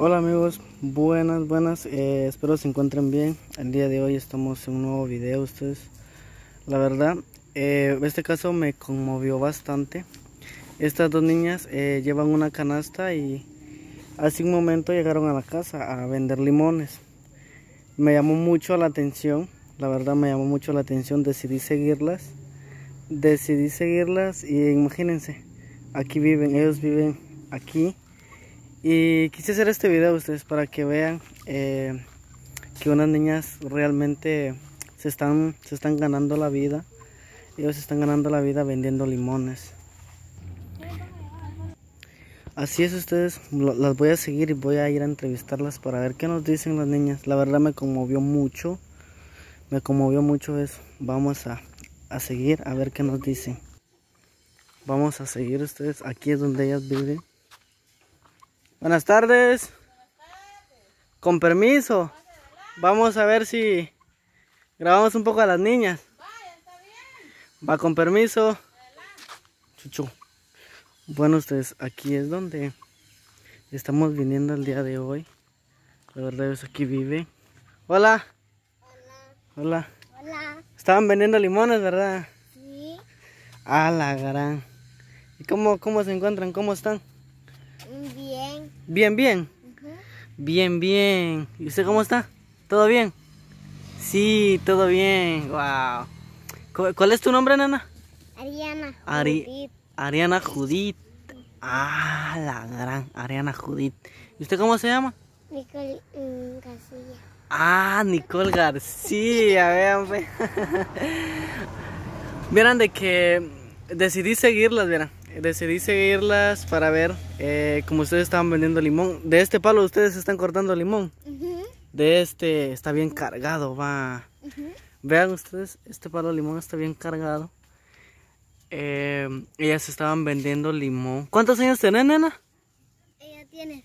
Hola amigos, buenas, buenas, eh, espero se encuentren bien. El día de hoy estamos en un nuevo video ustedes. La verdad, eh, este caso me conmovió bastante. Estas dos niñas eh, llevan una canasta y hace un momento llegaron a la casa a vender limones. Me llamó mucho la atención, la verdad me llamó mucho la atención, decidí seguirlas. Decidí seguirlas y imagínense, aquí viven, ellos viven aquí y quise hacer este video a ustedes para que vean eh, que unas niñas realmente se están, se están ganando la vida. Ellos están ganando la vida vendiendo limones. Así es ustedes, las voy a seguir y voy a ir a entrevistarlas para ver qué nos dicen las niñas. La verdad me conmovió mucho, me conmovió mucho eso. Vamos a, a seguir a ver qué nos dicen. Vamos a seguir ustedes, aquí es donde ellas viven. Buenas tardes. Con permiso. Vamos a ver si grabamos un poco a las niñas. Va con permiso. Chuchu. Bueno, ustedes, aquí es donde estamos viniendo el día de hoy. La verdad es aquí vive. Hola. Hola. Hola. Estaban vendiendo limones, ¿verdad? Sí. A la gran. ¿Y cómo, cómo se encuentran? ¿Cómo están? Bien, bien. Bien, bien. ¿Y usted cómo está? ¿Todo bien? Sí, todo bien. Wow. ¿Cuál es tu nombre, nana? Ariana. Judith. Ariana Judith. Ah, la gran Ariana Judith. ¿Y usted cómo se llama? Nicole mm, García. Ah, Nicole García, vean. Vieran de que decidí seguirlas, vieran decidí seguirlas para ver eh, como ustedes estaban vendiendo limón. De este palo ustedes están cortando limón. De este está bien cargado, va. Vean ustedes, este palo de limón está bien cargado. Eh, ellas estaban vendiendo limón. ¿Cuántos años tiene, nena? Ella tiene.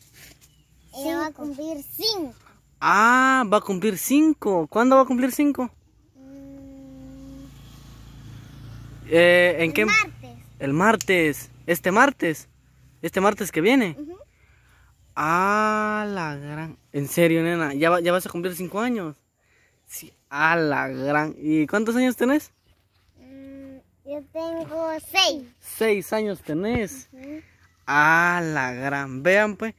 Ella va a cumplir cinco. Ah, va a cumplir cinco. ¿Cuándo va a cumplir cinco? Mm. Eh, ¿En qué? El martes. Este martes. Este martes que viene. Ah, la gran. En serio, nena. ¿Ya, ya vas a cumplir cinco años? Sí, a la gran. ¿Y cuántos años tenés? Mm, yo tengo seis. Seis años tenés. Ah, la gran. Vean, pues.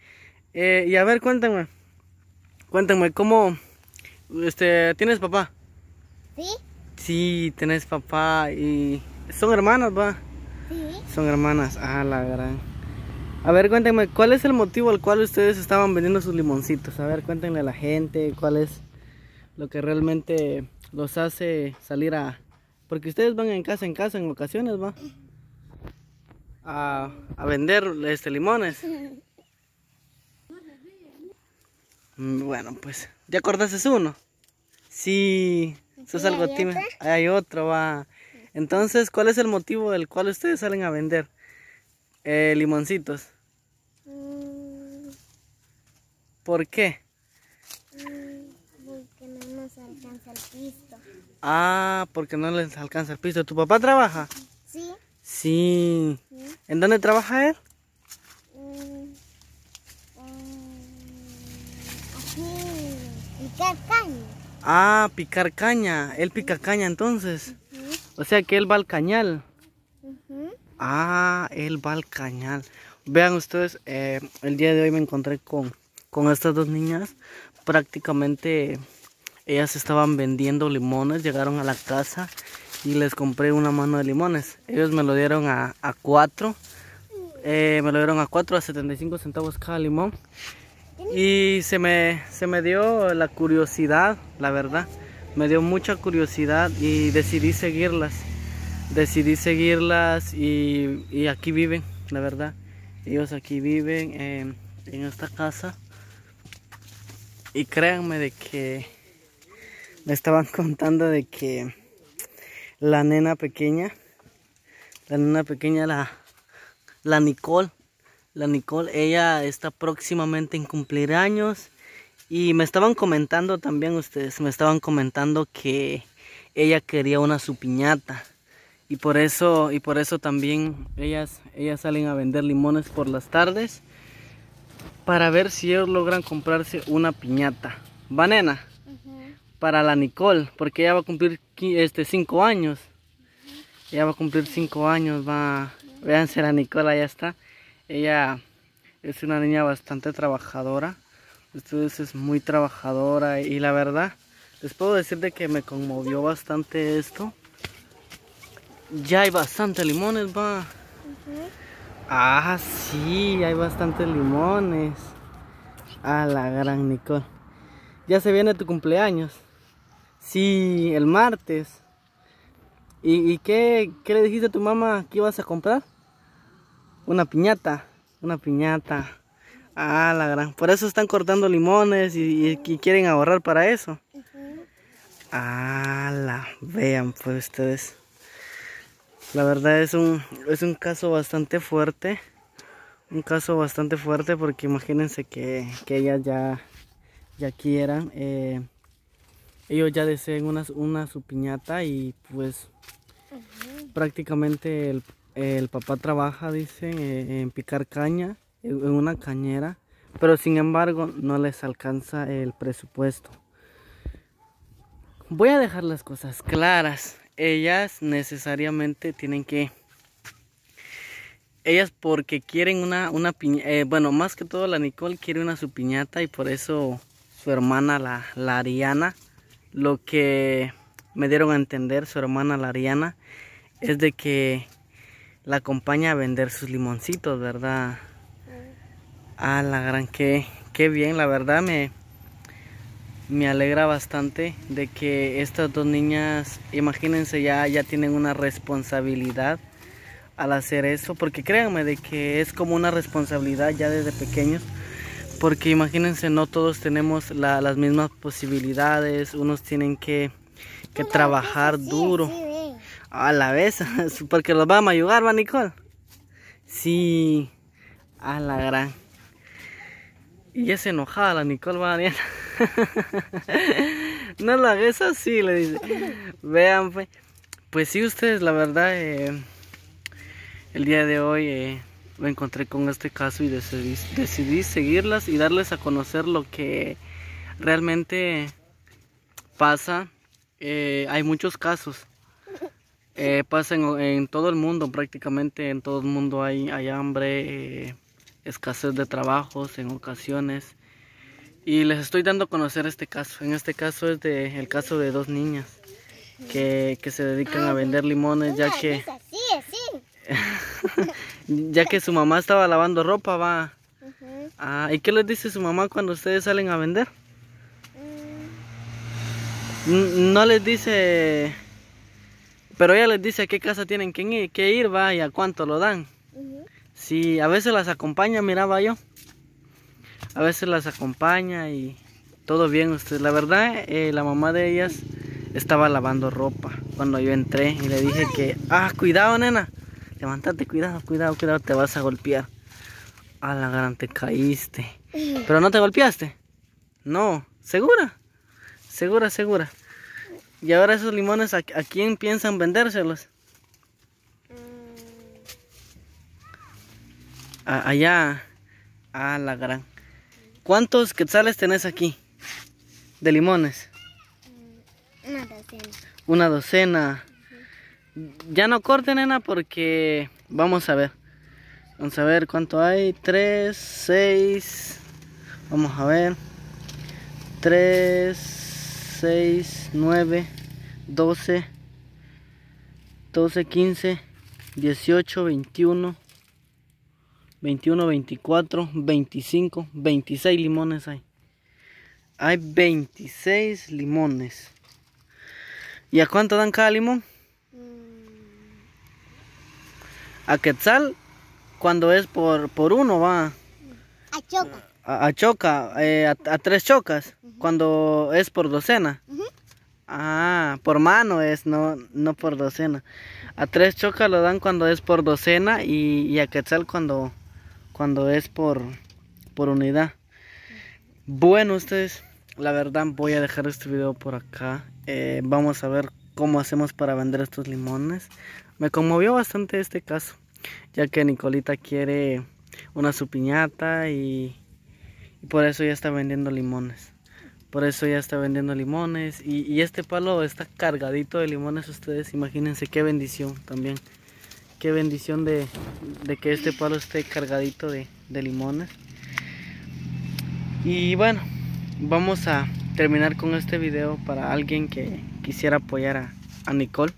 Eh, y a ver, cuéntame. Cuéntame, ¿cómo. Este, ¿tienes papá? Sí. Sí, tenés papá y. Son hermanos, va. Son hermanas. Ah, la gran. A ver, cuéntenme, ¿cuál es el motivo al cual ustedes estaban vendiendo sus limoncitos? A ver, cuéntenle a la gente cuál es lo que realmente los hace salir a... Porque ustedes van en casa en casa en ocasiones, ¿va? A, a vender este, limones. Mm, bueno, pues, ¿ya cortaste uno? Sí, eso es algo tímido. Hay otro, va. Entonces, ¿cuál es el motivo del cual ustedes salen a vender eh, limoncitos? Mm. ¿Por qué? Mm, porque no nos alcanza el piso. Ah, porque no les alcanza el piso. ¿Tu papá trabaja? Sí. Sí. ¿En dónde trabaja él? Mm, aquí, picar caña. Ah, picar caña. Él pica caña entonces. O sea que él va al cañal. Ah, él va al cañal. Vean ustedes, eh, el día de hoy me encontré con, con estas dos niñas. Prácticamente ellas estaban vendiendo limones. Llegaron a la casa y les compré una mano de limones. Ellos me lo dieron a, a cuatro. Eh, me lo dieron a cuatro a 75 centavos cada limón. Y se me, se me dio la curiosidad, la verdad me dio mucha curiosidad y decidí seguirlas. Decidí seguirlas y, aquí viven, la verdad. Ellos aquí viven en, esta casa. Y créanme de que me estaban contando de que la nena pequeña, la nena pequeña, la, la Nicole, la Nicole, ella está próximamente en cumplir años y me estaban comentando también ustedes, me estaban comentando que ella quería una su piñata. Y por eso, y por eso también ellas, ellas salen a vender limones por las tardes. para ver si ellos logran comprarse una piñata. Banena, para la Nicole, porque ella va a cumplir este, cinco años. Ella va a cumplir cinco años, va... Véanse la Nicole, ya está. Ella es una niña bastante trabajadora. Entonces es muy trabajadora y la verdad, les puedo decir de que me conmovió bastante esto. Ya hay bastante limones, va. Ah, sí, hay bastantes limones. A la gran Nicole. Ya se viene tu cumpleaños. Sí, el martes. ¿Y, qué, qué, le dijiste a tu mamá que ibas a comprar? Una piñata. Una piñata. Ah, la gran. Por eso están cortando limones y, quieren ahorrar para eso. Ah, la. Vean pues ustedes. La verdad es un, es un caso bastante fuerte. Un caso bastante fuerte porque imagínense que, que ellas ya, ya quieran. Eh, ellos ya deseen una, una su piñata y pues prácticamente el, el, papá trabaja, dice, eh, en picar caña, en una cañera. Pero sin embargo no les alcanza el presupuesto. Voy a dejar las cosas claras ellas necesariamente tienen que ellas porque quieren una, una piñata, eh, bueno, más que todo la Nicole quiere una su piñata y por eso su hermana la, la Ariana, lo que me dieron a entender su hermana la Ariana es de que la acompaña a vender sus limoncitos, ¿verdad? Ah, la gran, que qué bien, la verdad me, me alegra bastante de que estas dos niñas, imagínense, ya, ya tienen una responsabilidad al hacer eso, porque créanme de que es como una responsabilidad ya desde pequeños, porque imagínense, no todos tenemos las mismas posibilidades, unos tienen que, que trabajar duro. A la vez, porque los vamos a ayudar, ¿va Nicole? Sí, a la gran. Y es enojada la Nicole Mariana. no la hagas así, le dice. Vean, pues. Pues sí, ustedes, la verdad, eh, el día de hoy eh, me encontré con este caso y decidí, seguirlas y darles a conocer lo que realmente pasa. Eh, hay muchos casos. pasa en, todo el mundo, prácticamente en todo el mundo hay, hay hambre escasez de trabajos en ocasiones. Y les estoy dando a conocer este caso. En este caso es de, el caso de dos niñas que, se dedican a vender limones ya que... ya que su mamá estaba lavando ropa, va. Ah, ¿Y qué les dice su mamá cuando ustedes salen a vender? Mm. No les dice... Pero ella les dice a qué casa tienen que ir, que ir va, y a cuánto lo dan. Sí, a veces las acompaña, miraba yo. A veces las acompaña y todo bien usted. La verdad, eh, la mamá de ellas estaba lavando ropa cuando yo entré y le dije que, ah, cuidado nena, levántate, cuidado, cuidado, cuidado, te vas a golpear. A la gran, te caíste. Pero no te golpeaste. No, segura, segura, segura. Y ahora esos limones, ¿a, a quién piensan vendérselos? Allá a la gran. ¿Cuántos quetzales tenés aquí? De limones. Mm, una docena. Una docena. Ya no corte, nena, porque vamos a ver. Vamos a ver cuánto hay. Tres, seis. Vamos a ver. Tres, seis, nueve, doce, doce, quince, dieciocho, veintiuno. 21, 24, 25, 26 limones hay. Hay 26 limones. ¿Y a cuánto dan cada limón? Mm. A quetzal, cuando es por, por uno va. A choca. A, choca, eh, a, tres chocas, cuando es por docena. Ah, por mano es, no, no por docena. A tres chocas lo dan cuando es por docena y, y a quetzal cuando cuando es por, por unidad. Bueno, ustedes, la verdad voy a dejar este video por acá. Eh, vamos a ver cómo hacemos para vender estos limones. Me conmovió bastante este caso, ya que Nicolita quiere una su piñata y, por eso ya está vendiendo limones. Por eso ya está vendiendo limones y este palo está cargadito de limones. Ustedes imagínense qué bendición también. Qué bendición de, de que este palo esté cargadito de, de limones. Y bueno, vamos a terminar con este video para alguien que quisiera apoyar a, a Nicole.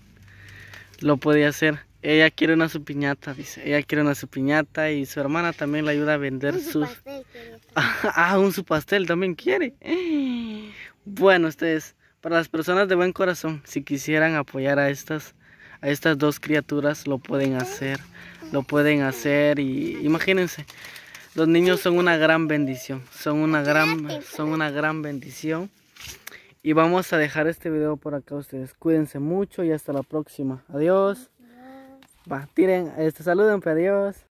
Lo puede hacer. Ella quiere una su piñata, dice. Ella quiere una su piñata y su hermana también le ayuda a vender Un su sus... pastel. Ah, un su pastel también quiere. Bueno, ustedes, para las personas de buen corazón, si quisieran apoyar a estas, a estas dos criaturas, lo pueden hacer. Lo pueden hacer y imagínense, los niños son una gran bendición, son una gran, son una gran bendición. Y vamos a dejar este video por acá ustedes. Cuídense mucho y hasta la próxima. Adiós. Va, tiren, este, saluden, adiós.